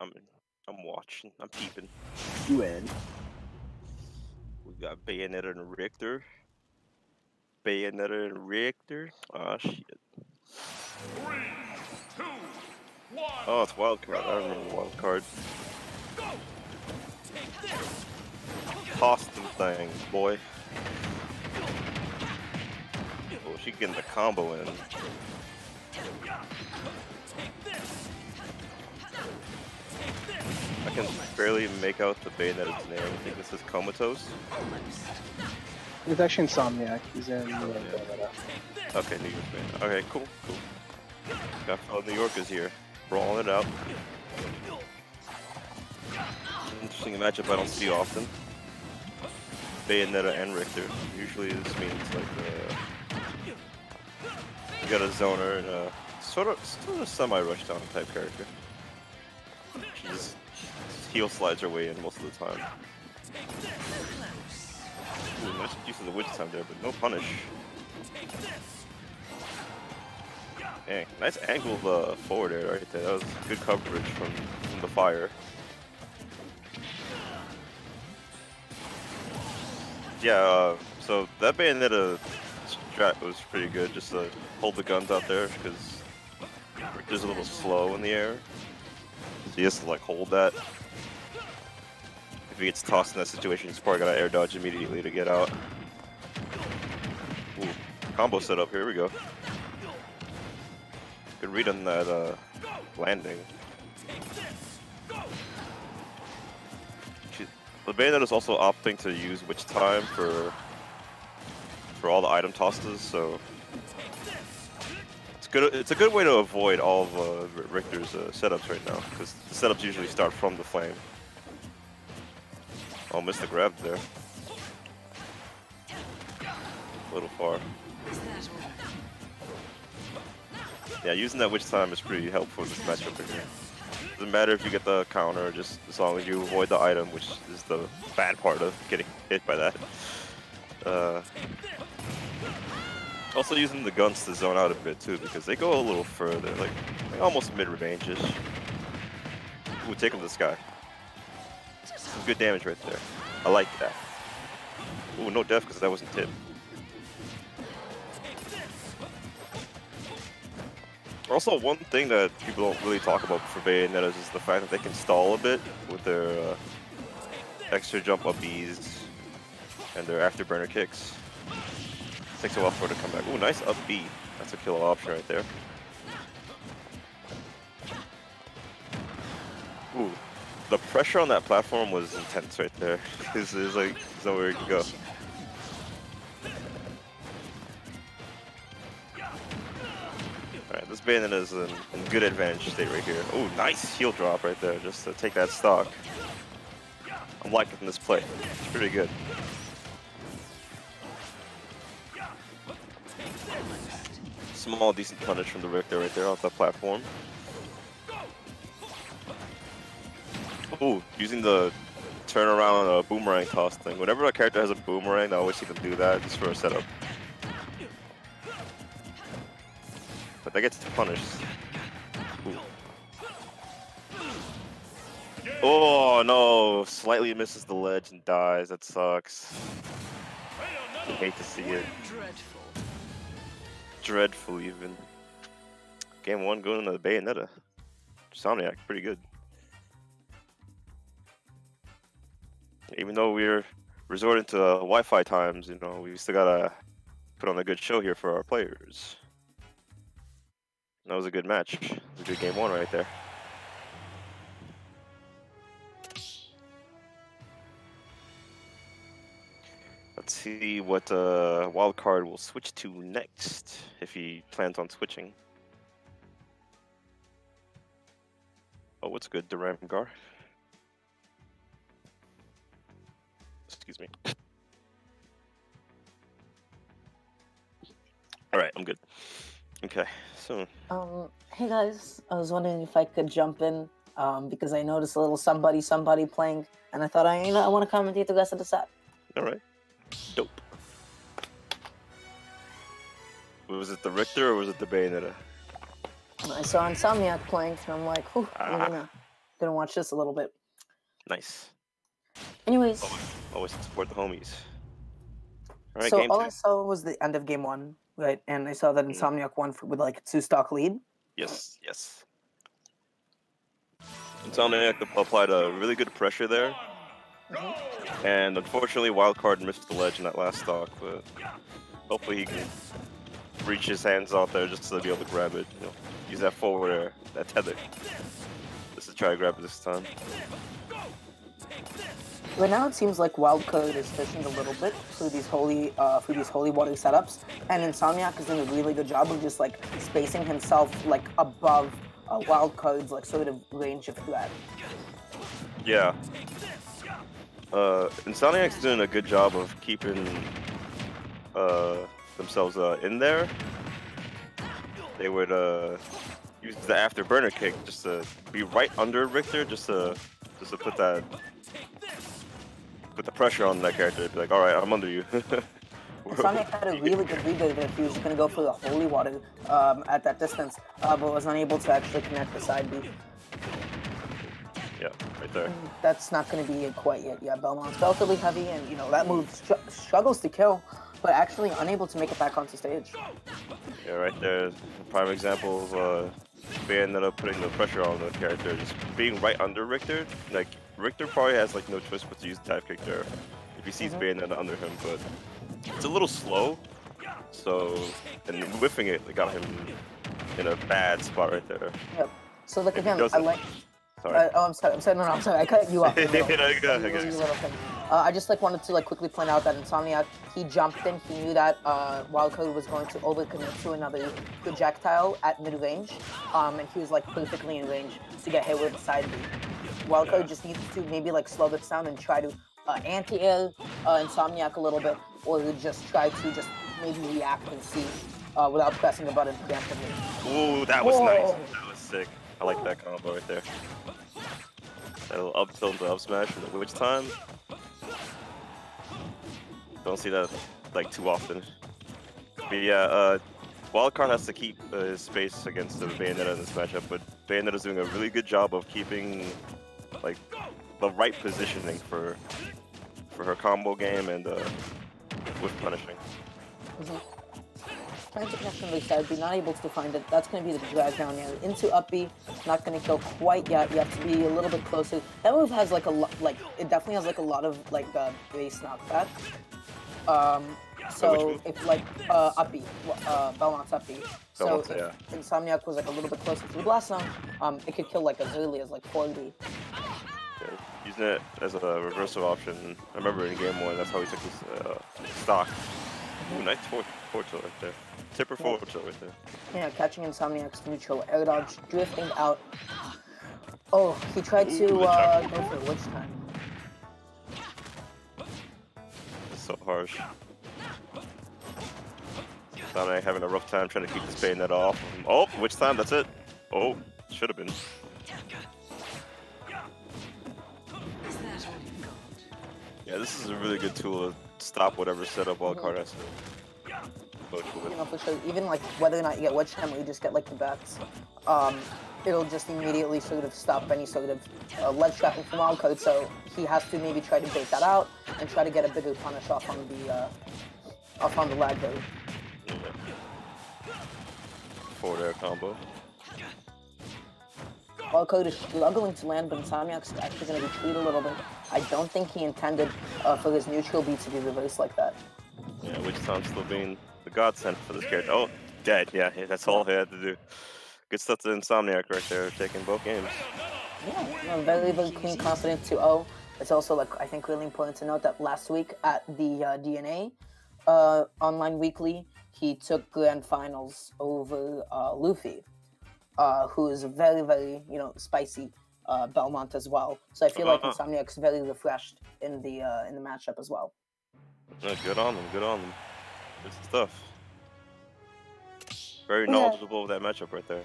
I'm I'm watching. I'm peeping. You in? We got Bayonetta and Richter. Bayonetta and Richter. Oh shit. Three, two, one. Oh, it's wild card. I remember wild card. Go. Take this. Toss them things, boy. Oh, she getting the combo in. I can barely make out the Bayonetta's name. I think this is Comatose. It's actually Insomniac. He's in New York. Okay, New York. Okay, cool, cool. Got fellow New Yorkers here. Brawling it out. Interesting matchup I don't see often. Bayonetta and Richter. Usually this means like uh, you got a zoner and a sort of sort of semi-rushdown type character. Heel slides her way in most of the time. Ooh, nice use of the witch time there, but no punish. Dang, nice angle of uh, forward air right there. That was good coverage from, from the fire. Yeah, uh, so that Bayonetta strat was pretty good. Just to hold the guns out there because Richter's a little slow in the air. So he has to like hold that. If he gets tossed in that situation, he's probably gonna air dodge immediately to get out. Ooh, combo setup. Here we go. Good read on that uh, landing. The Bayonetta is also opting to use Witch Time for for all the item tosses, so good. It's a good way to avoid all of uh, Richter's uh, setups right now, because the setups usually start from the flame. Oh, missed the grab there. A little far. Yeah, using that witch time is pretty helpful in this matchup right here. Doesn't matter if you get the counter, just as long as you avoid the item, which is the bad part of getting hit by that. Uh, also using the guns to zone out a bit too, because they go a little further, like, like almost mid-range-ish. Ooh, take him to the sky. Some good damage right there. I like that. Ooh, no death because that wasn't tip. Also, one thing that people don't really talk about for Bayonettas is the fact that they can stall a bit with their uh, extra jump up Bs and their afterburner kicks. Takes a while for it to come back. Ooh, nice up B. That's a killer option right there. Ooh, the pressure on that platform was intense right there. It's like, there's nowhere you can go. Alright, this Bayonetta is in, in good advantage state right here. Oh, nice heel drop right there, just to take that stock. I'm liking this play. It's pretty good. Small, decent punish from the Richter right there off that platform. Ooh, using the turnaround uh, boomerang toss thing. Whenever a character has a boomerang, I always see them do that just for a setup. But that gets punished. Ooh. Oh no! Slightly misses the ledge and dies. That sucks. I hate to see it. Dreadful. Dreadful even. Game one going to the Bayonetta. Somniac, pretty good. Even though we're resorting to uh, Wi-Fi times, you know, we still gotta put on a good show here for our players. That was a good match. It was a good game one right there. Let's see what uh, wildcard will switch to next, if he plans on switching. Oh, what's good, Daramgar? Excuse me. Alright, I'm good. Okay, so Um, hey guys, I was wondering if I could jump in um, because I noticed a little somebody somebody playing, and I thought I you know I want to commentate the rest of the set. Alright. Dope. Was it the Richter or was it the Bayonetta? I saw Insomniac playing, and I'm like, whew, I'm Ah. gonna Gonna watch this a little bit. Nice. Anyways, Always support the homies. All right, so game all two. I saw was the end of game one, right? And I saw that Mhm. Insomniac won for, with like a two stock lead. Yes, yes. Insomniac applied a really good pressure there. And unfortunately, Wildcard missed the ledge in that last stock, but hopefully he can reach his hands out there just to be able to grab it. You know, use that forward air, that tether. Just to try to grab it this time. Right now, it seems like Wildcard is fishing a little bit through these holy, uh, through these holy water setups, and Insomniac is doing a really good job of just like spacing himself like above uh, Wildcard's like sort of range of threat. Yeah. Uh, Insomniac's doing a good job of keeping uh, themselves uh, in there. They would uh, use the afterburner kick just to be right under Richter, just to just to put that put the pressure on that character. Be like, all right, I'm under you. Insomniac had a really good read there. He was going to go for the holy water um, at that distance, uh, but was unable to actually connect the side B. yeah, right there. That's not going to be it quite yet. Yeah, Belmont's relatively heavy, and you know that move str- struggles to kill, but actually unable to make it back onto stage. Yeah, right there. Prime example of uh, they ended up putting the pressure on the character, just being right under Richter. Like Richter probably has like no choice but to use the dive kick there if he sees Mhm. Bayonetta under him, but it's a little slow. So and whiffing it, it got him in a bad spot right there. Yep. So look If he again, I like. Sorry. Uh, oh, I'm sorry. I'm sorry. No, no, I'm sorry. I cut you off. No, go go ahead. little thing. Uh, I just like wanted to like quickly point out that Insomniac he jumped in. He knew that uh, Wildcard was going to overcommit to another projectile at mid range, um, and he was like perfectly in range to get hit with a side B. Wildcard Yeah. just needs to maybe like slow this down and try to uh, anti-air uh, Insomniac a little bit, or just try to just maybe react and see uh, without pressing a button preemptively. Ooh, that was nice. That was sick. I like that combo right there. That little up tilt to up smash from the witch time. Don't see that like too often. But yeah, uh, Wildcard has to keep uh, his space against the Bayonetta in this matchup, but Bayonetta's doing a really good job of keeping like the right positioning for for her combo game and uh, with punishing. Trying to connect from the side, but not able to find it. That's going to be the drag down here. Into up B, not going to kill quite yet. You have to be a little bit closer. That move has like a lot, like it definitely has like a lot of like uh, base knockback. Um, so if like uh, up B, uh, Belmont's up B. So yeah. Insomniac was like a little bit closer to the blast zone, um, it could kill like as early as like 40. Yeah, using it as a reversal option. I remember in game one, that's how he took his uh, stock. Ooh, nice forward, forward tilt right there. Tipper forward tilt right there. Yeah, catching Insomniac's neutral air dodge, drifting out. Oh, he tried Ooh, to uh, go for witch time. It's so harsh. Sonic having a rough time trying to keep this Bayonetta off. Oh, witch time? That's it. Oh, should have been. Yeah, this is a really good tool to stop whatever setup Wildcard has to approach you know, for sure. Even like whether or not you get time or you just get like the bats, um, it'll just immediately sort of stop any sort of uh, ledge trapping from Wildcard. So he has to maybe try to bait that out and try to get a bigger punish off on the uh, off on the lag there. Yeah. Forward air combo. Wildcard is struggling to land, but Insomniac's actually going to retreat a little bit. I don't think he intended uh, for his neutral B to be reversed like that. Yeah, witch time still the godsend for this character. Oh, dead. Yeah, yeah, that's all he had to do. Good stuff to Insomniac right there, taking both games. Yeah, know, very, very clean, confident 2-0. It's also like I think really important to note that last week at the uh, DNA uh, online weekly, he took grand finals over uh, Luffy, uh, who is very, very you know spicy uh, Belmont as well. So I feel like Uh-huh. Insomniac's very refreshed in the uh, in the matchup as well. No, good on them, good on them. Good stuff. Very Yeah. knowledgeable of that matchup right there.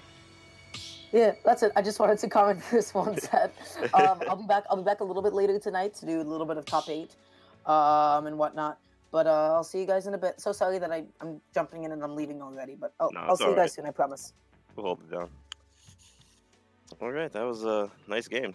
Yeah, that's it. I just wanted to comment this one set. Um, I'll be back. I'll be back a little bit later tonight to do a little bit of top eight, um, and whatnot. But uh, I'll see you guys in a bit. So sorry that I, I'm jumping in and I'm leaving already, but I'll, No, I'll see you guys alright. soon. I promise. We'll hold it down. All right, that was a nice game.